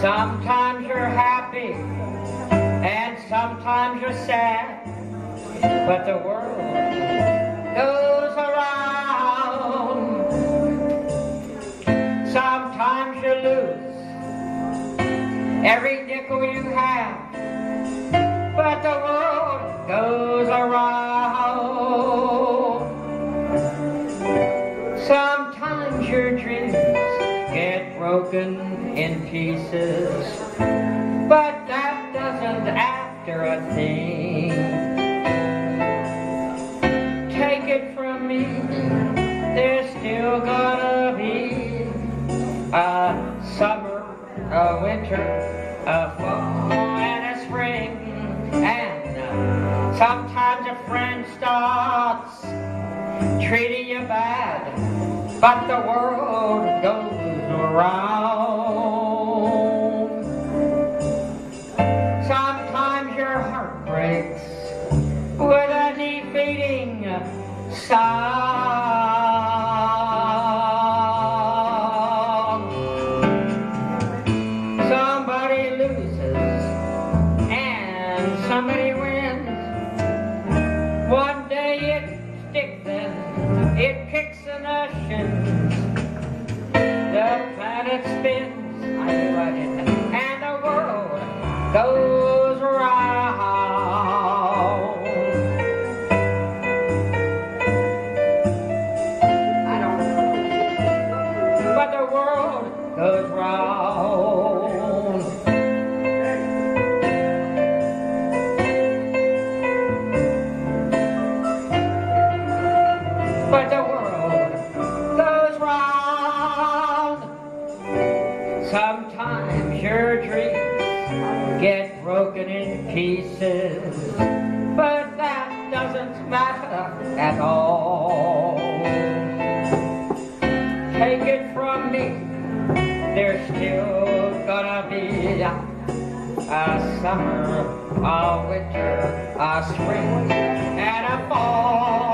Sometimes you're happy and sometimes you're sad, but the world goes around. Sometimes you lose every nickel you have, but the world goes around. Sometimes your dreams get broken in pieces, but that doesn't after a thing. Take it from me, there's still gonna be a summer, a winter, a fall, and a spring, and uh, sometimes a friend starts treating you bad, but the world goes around. Sometimes your heart breaks with a defeating sound. Somebody loses and somebody wins. One day it sticks and it kicks and shins. The planet spins, I knew I didn't, and the world goes round. I don't know, but the world goes round. Broken in pieces, but that doesn't matter at all. Take it from me, there's still gonna be a summer, a winter, a spring, and a fall.